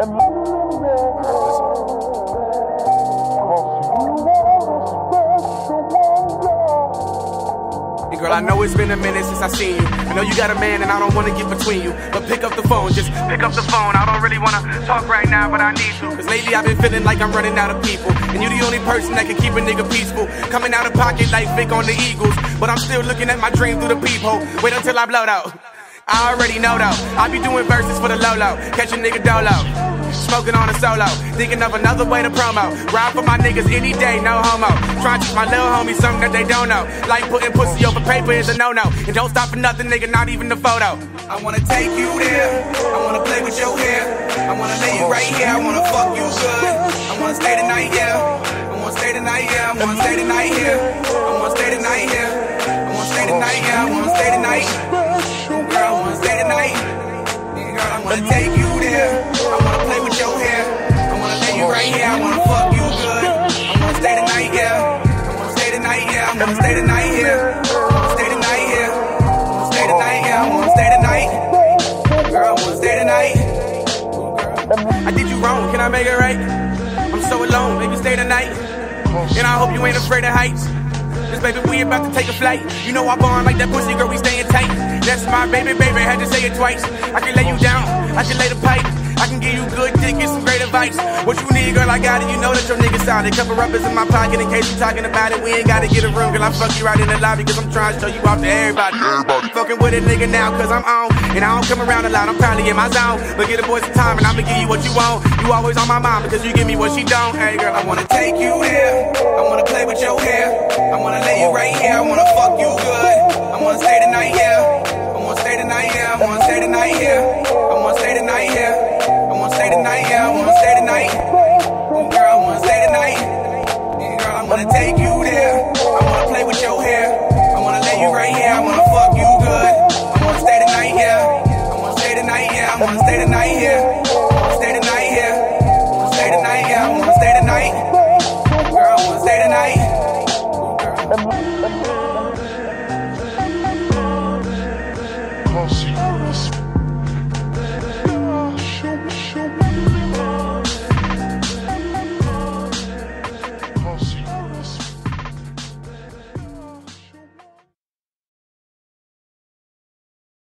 girl, I know it's been a minute since I seen you. I know you got a man and I don't wanna get between you. But pick up the phone, just pick up the phone. I don't really wanna talk right now, but I need to. Cause lately I've been feeling like I'm running out of people. And you're the only person that can keep a nigga peaceful. Coming out of pocket like Vick on the Eagles. But I'm still looking at my dream through the peephole. Wait until I blow out. I already know though. I be doing verses for the Lolo. Catch a nigga dolo. Smoking on a solo, thinking of another way to promo. Ride for my niggas any day, no homo. Trying to teach my little homies something that they don't know. Like putting pussy over paper is a no no. And don't stop for nothing, nigga, not even the photo. I wanna take you there, I wanna play with your hair. I wanna lay you right here, I wanna fuck you good. I wanna stay tonight, yeah. I wanna stay tonight, yeah. I wanna stay tonight here. I wanna stay tonight here. I wanna stay tonight, yeah. I wanna stay tonight. Girl, wanna stay the night here. Stay the night here. Stay the night here. I wanna stay the night. Girl, I wanna stay the night. I did you wrong. Can I make it right? I'm so alone. Maybe stay the night. And I hope you ain't afraid of heights. Cause baby, we about to take a flight. You know I bond like that pussy girl, we staying tight. That's my baby, baby, had to say it twice. I can lay you down, I can lay the pipe. I can give you good dick and some great advice. What you need, girl, I got it. You know that your nigga solid. Couple rubbers in my pocket in case you talking about it. We ain't gotta get a room, girl. I fuck you right in the lobby, cause I'm trying to show you off to everybody. everybody. Fucking with a nigga now, cause I'm on. And I don't come around a lot, I'm probably in my zone. But get a boy some time, and I'ma give you what you want. You always on my mind, because you give me what she don't. Hey, girl, I wanna take you there. I wanna play with your hair. I wanna lay you right here. I wanna fuck you good. I wanna stay the night here. I wanna stay the night here. I wanna stay the night here. I wanna stay the night, yeah, I wanna stay the night. Oh, girl, I wanna stay the night. Girl, I wanna take you there. I wanna play with your hair. I wanna lay you right here. I wanna fuck you good. I wanna stay the night, yeah. I wanna stay the night, yeah. I wanna stay the night